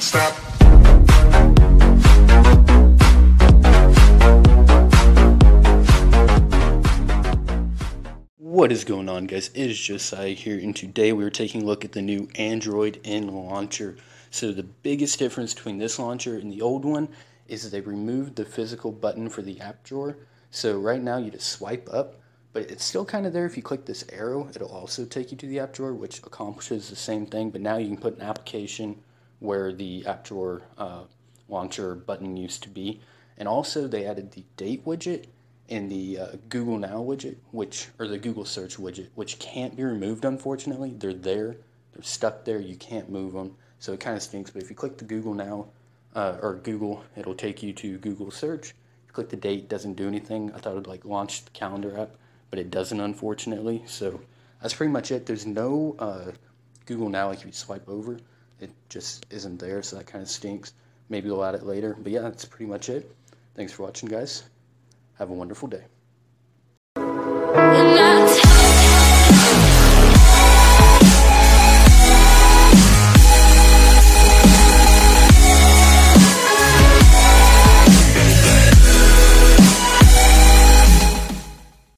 stop. What is going on guys, it is Josiah here and today we are taking a look at the new Android N launcher. So the biggest difference between this launcher and the old one is they removed the physical button for the app drawer. So right now you just swipe up, but it's still kind of there. If you click this arrow, it'll also take you to the app drawer, which accomplishes the same thing, but now you can put an application where the app drawer uh, launcher button used to be. And also they added the date widget and the uh, Google Now widget, which or the Google Search widget, which can't be removed. Unfortunately, they're there, they're stuck there. You can't move them, so it kind of stinks. But if you click the Google Now uh, or Google, it'll take you to Google Search. You click the date, doesn't do anything. I thought it'd like launch the calendar app, but it doesn't, unfortunately. So that's pretty much it. There's no uh, Google Now like if you swipe over, it just isn't there, so that kind of stinks. Maybe we'll add it later, but yeah, that's pretty much it. Thanks for watching, guys. Have a wonderful day.